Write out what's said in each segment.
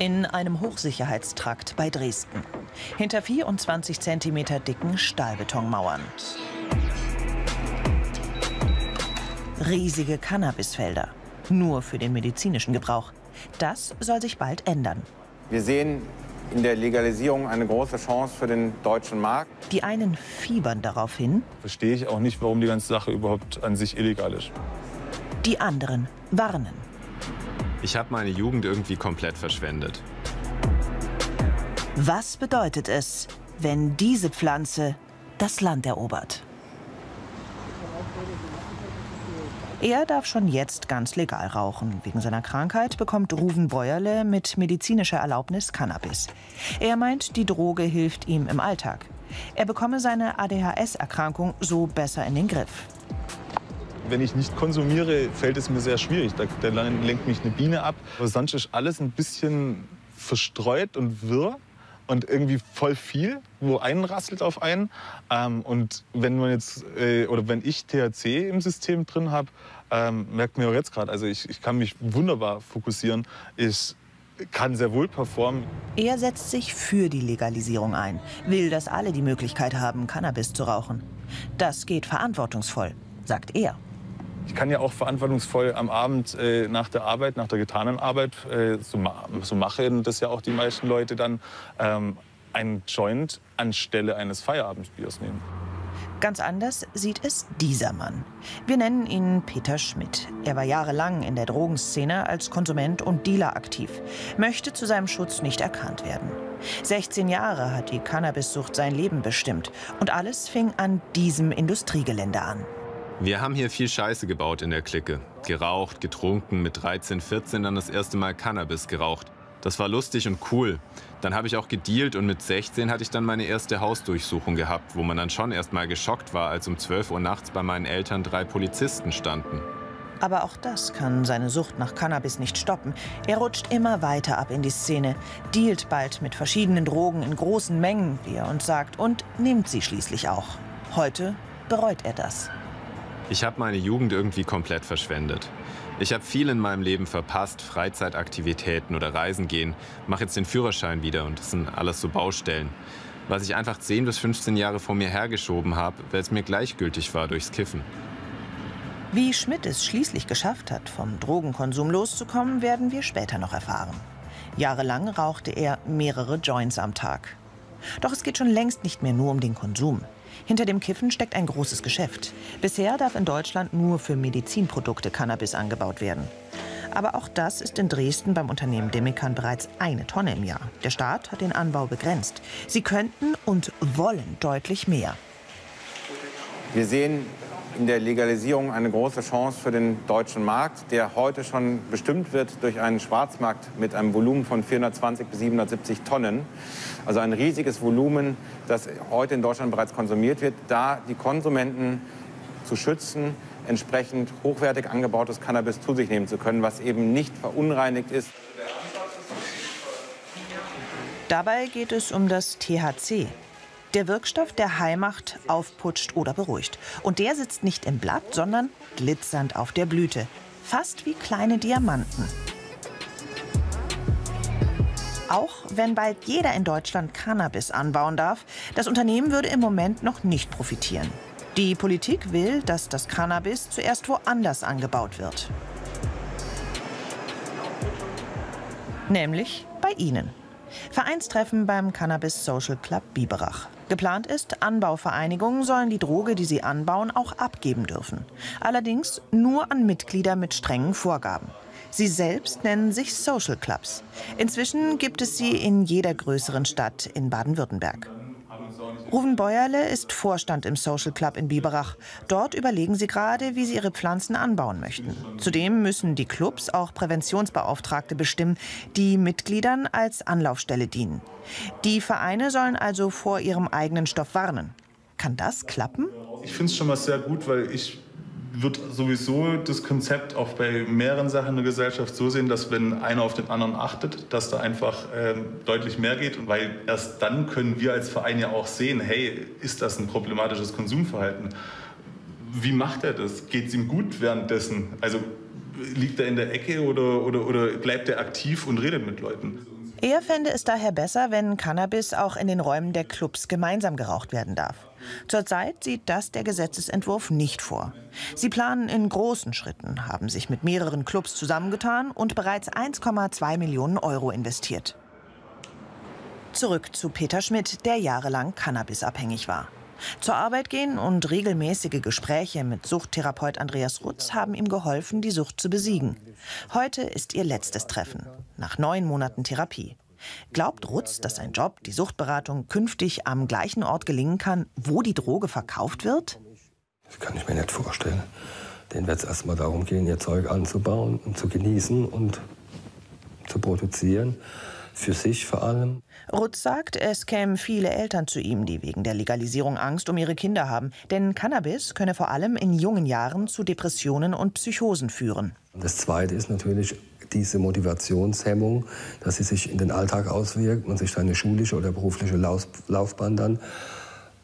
In einem Hochsicherheitstrakt bei Dresden. Hinter 24 cm dicken Stahlbetonmauern. Riesige Cannabisfelder. Nur für den medizinischen Gebrauch. Das soll sich bald ändern. Wir sehen in der Legalisierung eine große Chance für den deutschen Markt. Die einen fiebern darauf hin. Verstehe ich auch nicht, warum die ganze Sache überhaupt an sich illegal ist. Die anderen warnen. Ich habe meine Jugend irgendwie komplett verschwendet. Was bedeutet es, wenn diese Pflanze das Land erobert? Er darf schon jetzt ganz legal rauchen. Wegen seiner Krankheit bekommt Ruven Bäuerle mit medizinischer Erlaubnis Cannabis. Er meint, die Droge hilft ihm im Alltag. Er bekomme seine ADHS-Erkrankung so besser in den Griff. Wenn ich nicht konsumiere, fällt es mir sehr schwierig. Da, da lenkt mich eine Biene ab. Aber sonst ist alles ein bisschen verstreut und wirr und irgendwie voll viel, wo einen rasselt auf einen. Ähm, und wenn man jetzt äh, oder wenn ich THC im System drin habe, ähm, merkt man auch jetzt gerade, also ich, ich kann mich wunderbar fokussieren. Ich kann sehr wohl performen. Er setzt sich für die Legalisierung ein, will, dass alle die Möglichkeit haben, Cannabis zu rauchen. Das geht verantwortungsvoll, sagt er. Ich kann ja auch verantwortungsvoll am Abend äh, nach der Arbeit, nach der getanen Arbeit, äh, so, so, machen das ja auch die meisten Leute dann, ähm, einen Joint anstelle eines Feierabendbiers nehmen. Ganz anders sieht es dieser Mann. Wir nennen ihn Peter Schmidt. Er war jahrelang in der Drogenszene als Konsument und Dealer aktiv, möchte zu seinem Schutz nicht erkannt werden. 16 Jahre hat die Cannabissucht sein Leben bestimmt und alles fing an diesem Industriegelände an. Wir haben hier viel Scheiße gebaut in der Clique. Geraucht, getrunken, mit 13, 14 dann das erste Mal Cannabis geraucht. Das war lustig und cool. Dann habe ich auch gedealt und mit 16 hatte ich dann meine erste Hausdurchsuchung gehabt, wo man dann schon erst mal geschockt war, als um 12 Uhr nachts bei meinen Eltern drei Polizisten standen. Aber auch das kann seine Sucht nach Cannabis nicht stoppen. Er rutscht immer weiter ab in die Szene, dealt bald mit verschiedenen Drogen in großen Mengen, wie er uns sagt, und nimmt sie schließlich auch. Heute bereut er das. Ich habe meine Jugend irgendwie komplett verschwendet. Ich habe viel in meinem Leben verpasst, Freizeitaktivitäten oder Reisen gehen, mache jetzt den Führerschein wieder und das sind alles so Baustellen. Was ich einfach 10 bis 15 Jahre vor mir hergeschoben habe, weil es mir gleichgültig war durchs Kiffen. Wie Schmidt es schließlich geschafft hat, vom Drogenkonsum loszukommen, werden wir später noch erfahren. Jahrelang rauchte er mehrere Joints am Tag. Doch es geht schon längst nicht mehr nur um den Konsum. Hinter dem Kiffen steckt ein großes Geschäft. Bisher darf in Deutschland nur für Medizinprodukte Cannabis angebaut werden. Aber auch das ist in Dresden beim Unternehmen Demikan bereits eine Tonne im Jahr. Der Staat hat den Anbau begrenzt. Sie könnten und wollen deutlich mehr. Wir sehen in der Legalisierung eine große Chance für den deutschen Markt, der heute schon bestimmt wird durch einen Schwarzmarkt mit einem Volumen von 420 bis 770 Tonnen. Also ein riesiges Volumen, das heute in Deutschland bereits konsumiert wird, da die Konsumenten zu schützen, entsprechend hochwertig angebautes Cannabis zu sich nehmen zu können, was eben nicht verunreinigt ist. Dabei geht es um das THC, der Wirkstoff, der High macht, aufputscht oder beruhigt. Und der sitzt nicht im Blatt, sondern glitzernd auf der Blüte. Fast wie kleine Diamanten. Auch wenn bald jeder in Deutschland Cannabis anbauen darf, das Unternehmen würde im Moment noch nicht profitieren. Die Politik will, dass das Cannabis zuerst woanders angebaut wird. Nämlich bei Ihnen. Vereinstreffen beim Cannabis Social Club Biberach. Geplant ist, Anbauvereinigungen sollen die Droge, die sie anbauen, auch abgeben dürfen. Allerdings nur an Mitglieder mit strengen Vorgaben. Sie selbst nennen sich Social Clubs. Inzwischen gibt es sie in jeder größeren Stadt in Baden-Württemberg. Ruven Bäuerle ist Vorstand im Social Club in Biberach. Dort überlegen sie gerade, wie sie ihre Pflanzen anbauen möchten. Zudem müssen die Clubs auch Präventionsbeauftragte bestimmen, die Mitgliedern als Anlaufstelle dienen. Die Vereine sollen also vor ihrem eigenen Stoff warnen. Kann das klappen? Ich finde es schon mal sehr gut, weil ich wird sowieso das Konzept auch bei mehreren Sachen in der Gesellschaft so sehen, dass wenn einer auf den anderen achtet, dass da einfach ähm, deutlich mehr geht. Und weil erst dann können wir als Verein ja auch sehen, hey, ist das ein problematisches Konsumverhalten? Wie macht er das? Geht es ihm gut währenddessen? Also liegt er in der Ecke oder, oder, oder bleibt er aktiv und redet mit Leuten? Er fände es daher besser, wenn Cannabis auch in den Räumen der Clubs gemeinsam geraucht werden darf. Zurzeit sieht das der Gesetzesentwurf nicht vor. Sie planen in großen Schritten, haben sich mit mehreren Clubs zusammengetan und bereits 1,2 Millionen Euro investiert. Zurück zu Peter Schmidt, der jahrelang cannabisabhängig war. Zur Arbeit gehen und regelmäßige Gespräche mit Suchttherapeut Andreas Rutz haben ihm geholfen, die Sucht zu besiegen. Heute ist ihr letztes Treffen, nach neun Monaten Therapie. Glaubt Rutz, dass sein Job, die Suchtberatung, künftig am gleichen Ort gelingen kann, wo die Droge verkauft wird? Das kann ich mir nicht vorstellen. Den wird es erstmal darum gehen, ihr Zeug anzubauen und zu genießen und zu produzieren für sich vor allem. Rutz sagt, es kämen viele Eltern zu ihm, die wegen der Legalisierung Angst um ihre Kinder haben. Denn Cannabis könne vor allem in jungen Jahren zu Depressionen und Psychosen führen. Das Zweite ist natürlich diese Motivationshemmung, dass sie sich in den Alltag auswirkt und sich seine schulische oder berufliche Laufbahn dann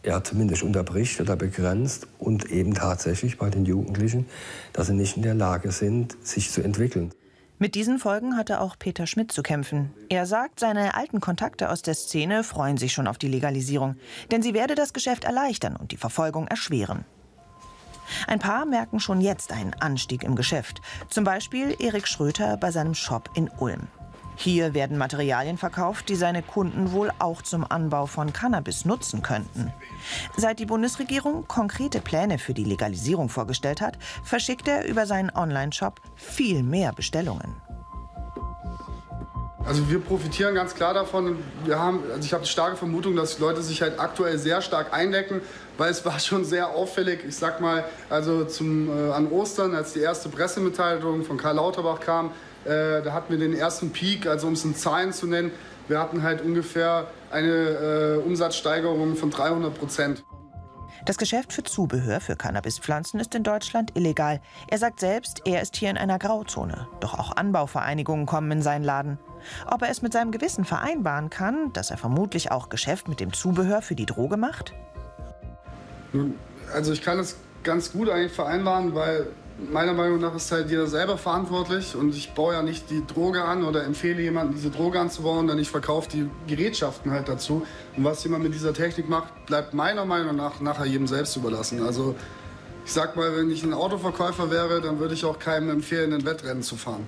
ja, zumindest unterbricht oder begrenzt und eben tatsächlich bei den Jugendlichen, dass sie nicht in der Lage sind, sich zu entwickeln. Mit diesen Folgen hatte auch Peter Schmidt zu kämpfen. Er sagt, seine alten Kontakte aus der Szene freuen sich schon auf die Legalisierung, denn sie werde das Geschäft erleichtern und die Verfolgung erschweren. Ein paar merken schon jetzt einen Anstieg im Geschäft. Zum Beispiel Erik Schröter bei seinem Shop in Ulm. Hier werden Materialien verkauft, die seine Kunden wohl auch zum Anbau von Cannabis nutzen könnten. Seit die Bundesregierung konkrete Pläne für die Legalisierung vorgestellt hat, verschickt er über seinen Online-Shop viel mehr Bestellungen. Also wir profitieren ganz klar davon. Wir haben, also ich habe die starke Vermutung, dass die Leute sich halt aktuell sehr stark eindecken, weil es war schon sehr auffällig. Ich sag mal, also zum, äh, an Ostern, als die erste Pressemitteilung von Karl Lauterbach kam, äh, da hatten wir den ersten Peak, also um es in Zahlen zu nennen. Wir hatten halt ungefähr eine äh, Umsatzsteigerung von 300 Prozent. Das Geschäft für Zubehör für Cannabispflanzen ist in Deutschland illegal. Er sagt selbst, er ist hier in einer Grauzone. Doch auch Anbauvereinigungen kommen in seinen Laden. Ob er es mit seinem Gewissen vereinbaren kann, dass er vermutlich auch Geschäft mit dem Zubehör für die Droge macht? Nun, also ich kann es ganz gut eigentlich vereinbaren, weil meiner Meinung nach ist halt jeder selber verantwortlich und ich baue ja nicht die Droge an oder empfehle jemandem, diese Droge anzubauen, denn ich verkaufe die Gerätschaften halt dazu. Und was jemand mit dieser Technik macht, bleibt meiner Meinung nach nachher jedem selbst überlassen. Also ich sag mal, wenn ich ein Autoverkäufer wäre, dann würde ich auch keinem empfehlen, ein Wettrennen zu fahren.